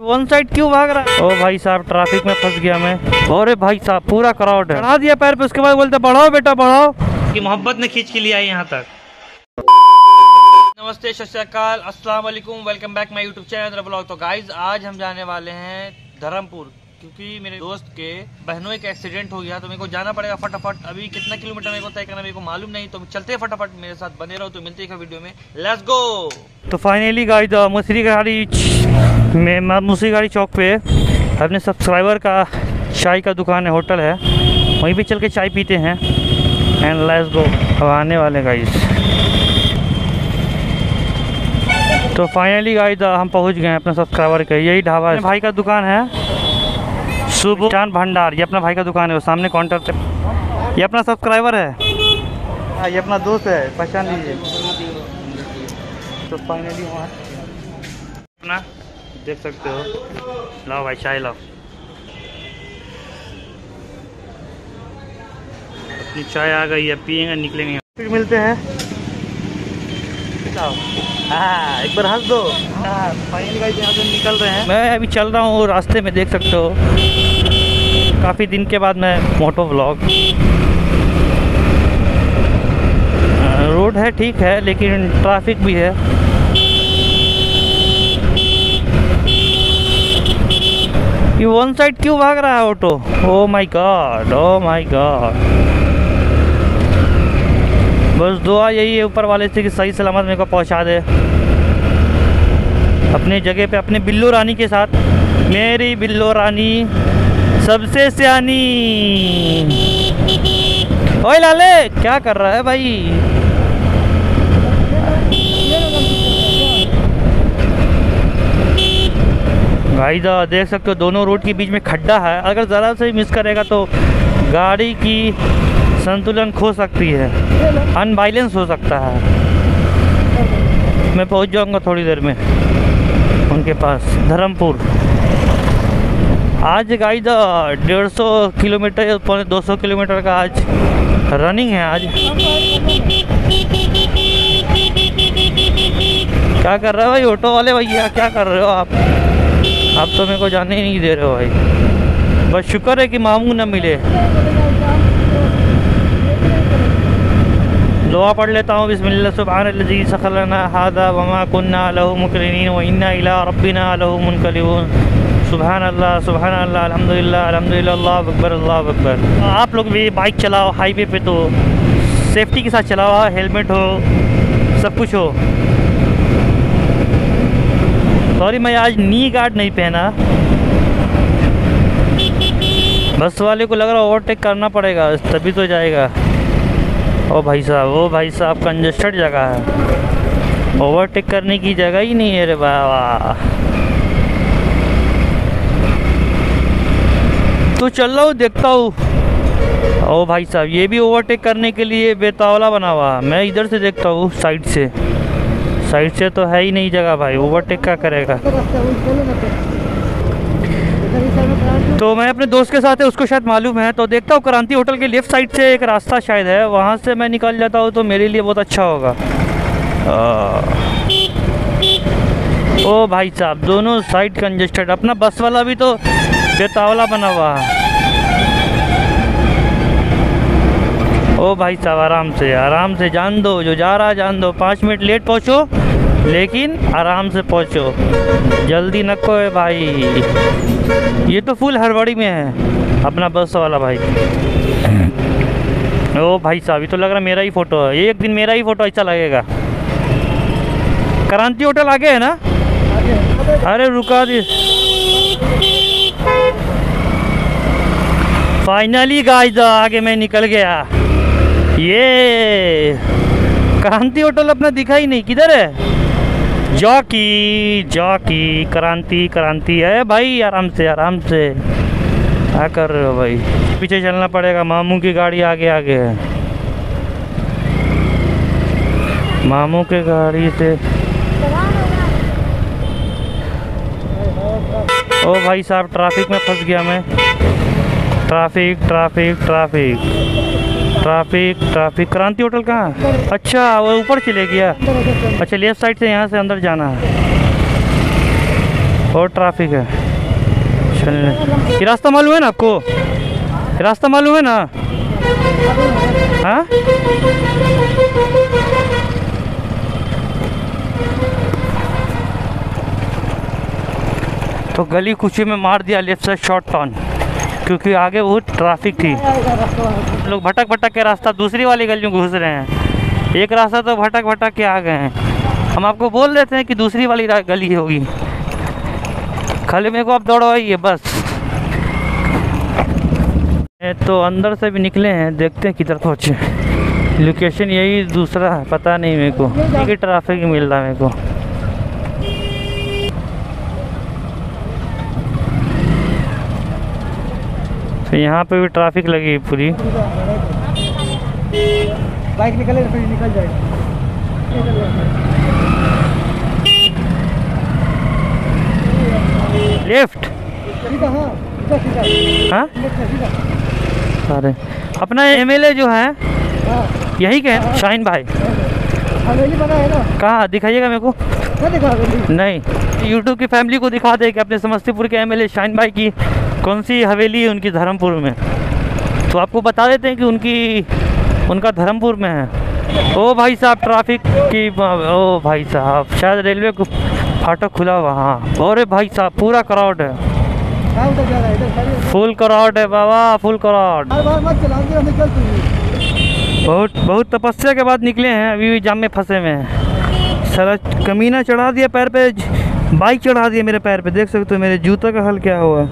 One side क्यों भाग रहा है? ओ भाई साहब ट्रैफ़िक में फंस गया मैं। अरे भाई साहब पूरा क्राउड है। चढ़ा दिया पैर पे उसके बाद बोलते बढ़ाओ बेटा बढ़ाओ। कि मोहब्बत ने खींच के लिया है यहाँ तक। नमस्ते सत श्रीकाल अस्सलाम वालेकुम welcome back my YouTube channel blog तो गाइज़ आज हम जाने वाले हैं धर्मपुर क्योंकि मेरे दोस्त के बहनों एक एक्सीडेंट हो गया तो मेरे को जाना पड़ेगा फटाफट। अभी कितना किलोमीटर मेरे को तय करना मेरे को मालूम नहीं तो चलते हैं फटाफट मेरे साथ बने रहो तो मिलते हैं वीडियो में। लेट्स गो तो फाइनली गाइज़ मुसरी गाड़ी में मुसरी गाड़ी चौक पे अपने सब्सक्राइबर का चाय का दुकान है होटल है। वहीं पे चल के चाय पीते हैं। एंड लेट्स गो अब आने वाले गाइज़ तो फाइनली गाइस हम पहुँच गए हैं अपने सब्सक्राइबर के। यही ढाबा है। भाई का दुकान है। शुभ चाँद भंडार। ये अपना भाई का दुकान है। वो सामने काउंटर पे। ये अपना सब्सक्राइबर है। हाँ ये अपना दोस्त है। पहचान लीजिए। तो फाइनली वहाँ अपना देख सकते हो। लाओ भाई चाय लाओ। अपनी चाय आ गई है पियेंगे निकलेंगे। फिर मिलते हैं। हाँ एक बार हंस दो। हाँ फाइनली गाइस यहाँ से निकल रहे हैं। मैं अभी चल रहा हूँ रास्ते में देख सकते हो। काफ़ी दिन के बाद मैं मोटो व्लॉग रोड है ठीक है लेकिन ट्रैफ़िक भी है। ये वन साइड क्यों भाग रहा है auto oh my God oh my God बस दुआ यही है ऊपर वाले से कि सही सलामत मेरे को पहुँचा दे। अपने जगह पे, अपने बिल्लू रानी के साथ। मेरी बिल्लो रानी सबसे सियानी। ओए लाले, क्या कर रहा है भाई? भाई दा देख सकते हो दोनों रोड के बीच में खड्डा है। अगर ज़रा से मिस करेगा तो गाड़ी की संतुलन खो सकती है। अनबाइलेंस हो सकता है। मैं पहुँच जाऊँगा थोड़ी देर में उनके पास, धर्मपुर। आज गाइड डेढ़ सौ किलोमीटर, पौने दो सौ किलोमीटर का आज रनिंग है आज। क्या कर रहे हो भाई? ऑटो वाले भैया, क्या कर रहे हो आप? आप तो मेरे को जाने ही नहीं दे रहे हो भाई। बस शुक्र है कि मामू न मिले। दुआ पढ़ लेता हूँ, बिस्मिल्लाह सुबहानल्लज़ी सखलना हादा वमा कुन्ना लहु मुकरिनीन व इन्ना इला रब्बिना लहु मुनकलिबून। सुबहान अल्लाह सुबहान अल्लाह अल्हम्दुलिल्लाह अल्हम्दुलिल्लाह, अल्लाह अकबर अल्लाह अकबर। आप लोग भी बाइक चलाओ हाईवे पे तो सेफ्टी के साथ चलाओ, हेलमेट हो, सब कुछ हो। सॉरी मैं आज नी गार्ड नहीं पहना। बस वाले को लग रहा ओवरटेक करना पड़ेगा, तभी तो जाएगा। ओ भाई साहब, ओ भाई साहब कंजस्टेड जगह है। ओवरटेक करने की जगह ही नहीं है रे बाबा। तो चल रहा हूँ, देखता हूँ। ओ भाई साहब, ये भी ओवरटेक करने के लिए बेतावला बना हुआ। मैं इधर से देखता हूँ साइड से। साइड से तो है ही नहीं जगह भाई ओवरटेक क्या करेगा? तो मैं अपने दोस्त के साथ है, उसको शायद मालूम है तो देखता हूँ, क्रांति होटल के लेफ़्ट साइड से एक रास्ता शायद है, वहाँ से मैं निकल जाता हूँ तो मेरे लिए बहुत अच्छा होगा। ओ भाई साहब, दोनों साइड कंजेस्टेड अपना बस वाला भी तो बेतावला बना हुआ है। ओ भाई साहब, आराम से आराम से जान दो, जो जा रहा जान दो। पाँच मिनट लेट पहुँचो, लेकिन आराम से पहुँचो। जल्दी न को भाई। ये तो फुल हड़बड़ी में है, अपना बस वाला भाई। ओ भाई साहब, ये तो लग रहा मेरा ही फ़ोटो है। एक दिन मेरा ही फ़ोटो ऐसा लगेगा। क्रांति होटल आगे है ना? अरे रुका दी फाइनली गाइस, आगे मैं निकल गया। ये क्रांति होटल अपना दिखा ही नहीं, किधर है? जॉकी जॉकी, क्रांति क्रांति है भाई, आराम से आराम से। क्या कर रहे हो भाई? पीछे चलना पड़ेगा, मामू की गाड़ी आगे आगे है। मामू के गाड़ी से। ओ भाई साहब, ट्रैफ़िक में फंस गया मैं। Traffic traffic traffic. Traffic traffic. Kranti hotel कहाँ अच्छा वो ऊपर चले गया। अच्छा लेफ़्ट साइड से यहाँ से अंदर जाना है। और ट्रैफ़िक है। चलने ये रास्ता मालूम है ना आपको? रास्ता मालूम है ना? हाँ? तो गली कुची में मार दिया लेफ़्ट साइड शॉर्ट टर्न। क्योंकि आगे बहुत ट्रैफ़िक थी। लोग भटक भटक के रास्ता, दूसरी वाली गली में घुस रहे हैं। एक रास्ता तो भटक भटक के आ गए हैं। हम आपको बोल देते हैं कि दूसरी वाली गली होगी। खाली मेरे को आप दौड़वाइए, बस। तो अंदर से भी निकले हैं, देखते हैं किधर पहुँचे। लोकेशन यही दूसरा है, पता नहीं मेरे को। ट्रैफ़िक मिल रहा है मेरे को। तो यहाँ पे भी ट्रैफ़िक लगी है पूरी। बाइक निकले तो फिर निकल जाएगा। लेफ़्ट हाँ हाँ? अरे अपना एमएलए जो है हाँ। यही के हैं शाहीन भाई। कहाँ? दिखाइएगा मेरे को। नहीं यूट्यूब की फैमिली को दिखा दे कि अपने समस्तीपुर के एमएलए शाहीन भाई की कौन सी हवेली है उनकी धर्मपुर में? तो आपको बता देते हैं कि उनकी उनका धर्मपुर में है। ओ भाई साहब ट्रैफ़िक की ओ भाई साहब शायद रेलवे को फाटक खुला हुआ हाँ। अरे भाई साहब पूरा क्राउड है। है फुल क्राउड है बाबा फुल क्राउड। बहुत बहुत तपस्या के बाद निकले हैं अभी भी जाम में फंसे हुए हैं। सारा कमीना चढ़ा दिया पैर पे बाइक चढ़ा दिया मेरे पैर पे देख सकते हो मेरे जूता का हल क्या हुआ।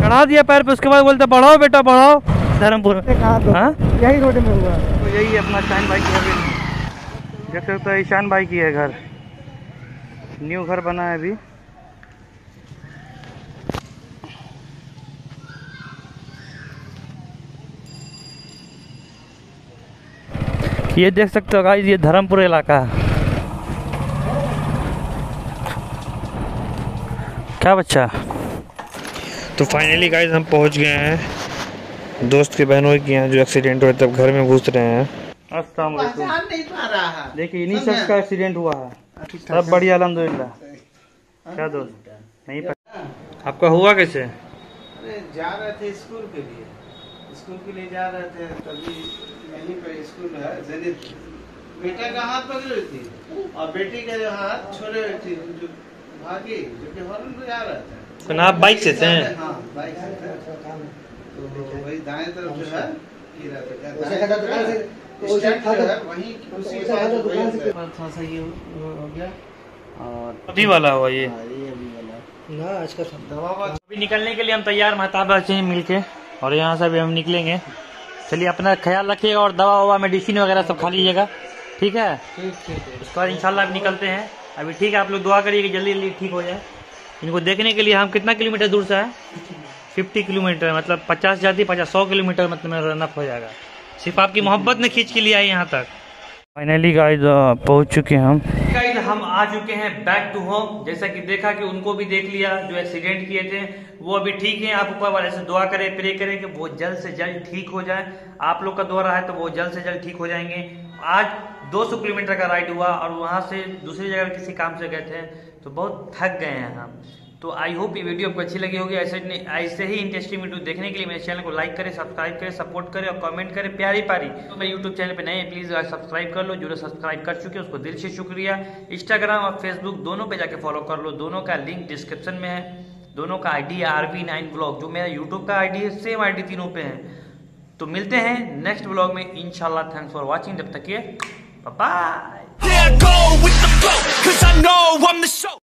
चढ़ा दिया पैर पे उसके बाद बोलते बढ़ाओ बेटा बढ़ाओ। धर्मपुर। में हाँ? यही रोड में हुआ। तो यही अपना शान भाई की देख सकते हो ईशान भाई की है घर। न्यू घर बना है अभी। ये देख सकते हो गाइस ये धर्मपुर इलाका है। क्या बच्चा? तो फाइनली गाइस हम पहुँच गए हैं। दोस्त के बहनों के यहाँ जो एक्सीडेंट हुआ तब घर में घुस रहे हैं। अस्सलाम वालेकुम। पा रहा है। देखिए इन्हीं शख्स का एक्सीडेंट हुआ है। सब बढ़िया अलहमदुलिल्लाह। क्या दोस्त? नहीं पता। आपका हुआ कैसे? अरे जा रहे थे स्कूल के लिए। स्कूल के लिए जा रहे थे तभी यहीं पर स्कूल है जनित। बेटा का हाथ पकड़ी हुई थी। और बेटी का जो हाथ छोड़े हुई थी जो भागी जो कि हॉर्न बजा रहा था। तो ना आप बाइक से थे हाँ बाइक से थे तो वही दाएँ तरफ़ जो है हो गया। और अभी वाला हुआ ये। हाँ, ये अभी वाला। ना आज का अभी निकलने के लिए हम तैयार महताब हैं मिल के और यहाँ से अभी हम निकलेंगे। चलिए अपना ख्याल रखिएगा और दवा ववा मेडिसिन वगैरह सब खा लीजिएगा। ठीक है? ठीक ठीक उसके बाद इंशाल्लाह अब निकलते हैं। अभी ठीक है आप लोग दुआ करिए कि जल्दी जल्दी ठीक हो जाए। इनको देखने के लिए हम कितना किलोमीटर दूर से हैं? फिफ्टी किलोमीटर मतलब पचास जाती पचास सौ किलोमीटर मतलब मेरा रनअप हो जाएगा। सिर्फ़ आपकी मोहब्बत ने खींच के लिए आई यहाँ तक। फाइनली गाइस पहुँच चुके हैं हम। गाइस हम आ चुके हैं बैक टू होम जैसा कि देखा कि उनको भी देख लिया जो एक्सीडेंट किए थे वो अभी ठीक है। आप ऊपर वाले से दुआ करें प्रे करें कि वो जल्द से जल्द ठीक हो जाए। आप लोग का दुआ रहा है तो वो जल्द से जल्द ठीक हो जाएँगे। आज 200 किलोमीटर का राइड हुआ और वहाँ से दूसरी जगह किसी काम से गए थे। तो बहुत थक गए हैं हम। तो आई होप ये वीडियो आपको अच्छी लगी होगी। ऐसे ऐसे ही इंटरेस्टिंग वीडियो देखने के लिए मेरे चैनल को लाइक करें सब्सक्राइब करें सपोर्ट करें और कमेंट करें, प्यारी प्यारी तो मेरे यूट्यूब चैनल पे नए हैं प्लीज़ सब्सक्राइब कर लो। जो सब्सक्राइब कर चुके हैं, उसको दिल से शुक्रिया। इंस्टाग्राम और फेसबुक दोनों पे जाके फॉलो कर लो। दोनों का लिंक डिस्क्रिप्शन में है। दोनों का आईडी है आर वी नाइन ब्लॉग जो मेरा यूट्यूब का आईडी है सेम आईडी तीनों पे है। तो मिलते हैं नेक्स्ट ब्लॉग में। इंशाल्लाह थैंक्स फॉर वॉचिंग जब तक ये I go cause I know I'm the show.